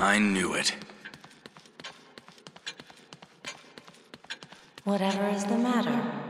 I knew it. Whatever is the matter?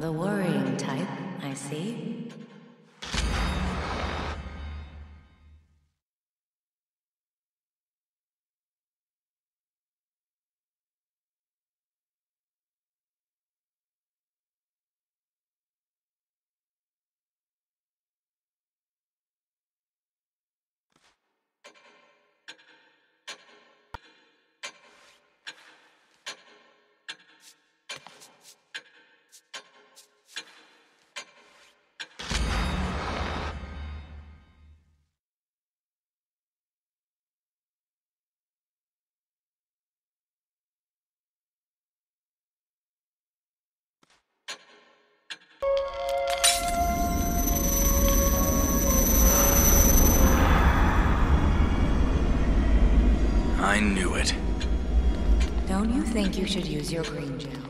The worrying type, I see. I knew it. Don't you think you should use your green gel?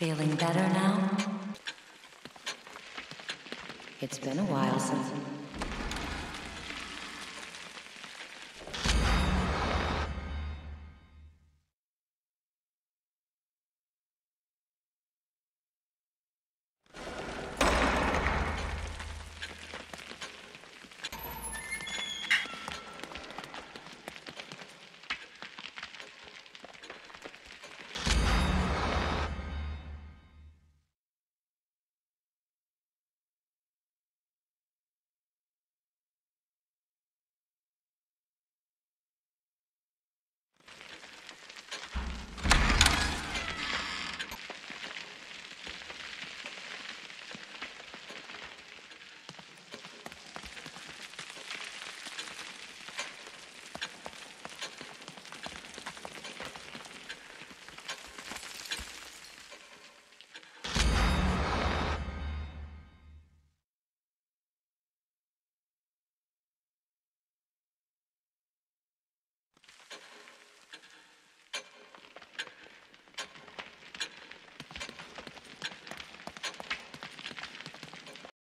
Feeling better now? It's been a while since...